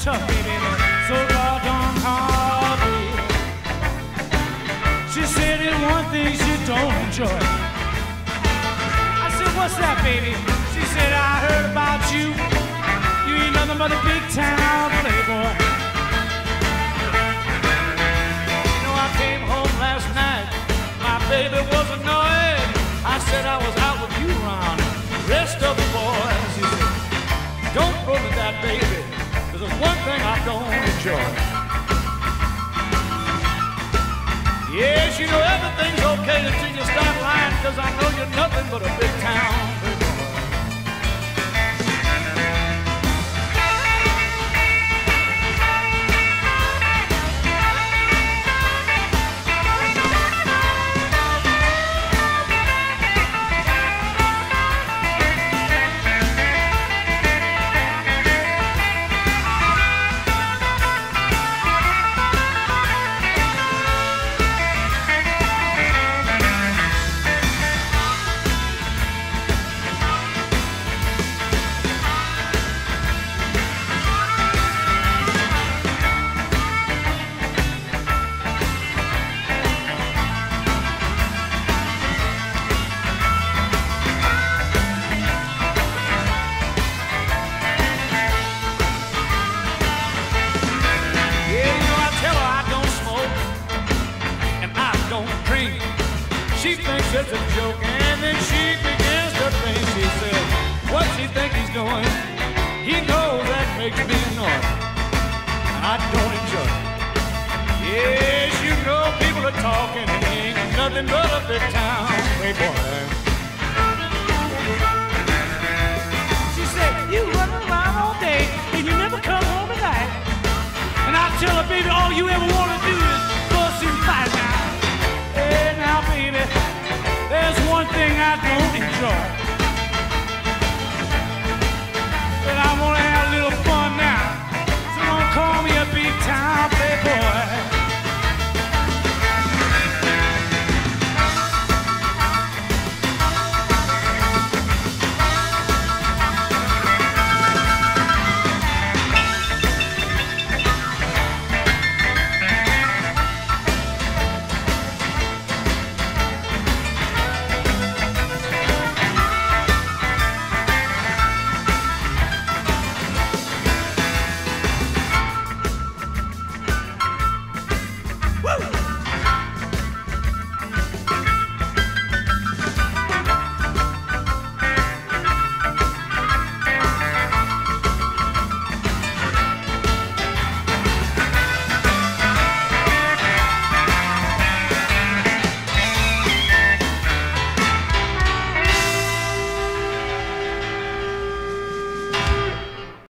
tough, baby, so doggone hard. baby. She said there's one thing she don't enjoy. I said, what's that, baby? She said, I heard about you. You ain't nothing but a big town playboy. You know, I came home last night. My baby was annoyed. I said I was Yes, you know everything's okay until you start lying, cause I know you're nothing She thinks it's a joke and then she begins to think. She says, what she think he's doing? He knows that makes me annoyed. I don't enjoy it. Yes, you know people are talking and ain't nothing but a big town playboy.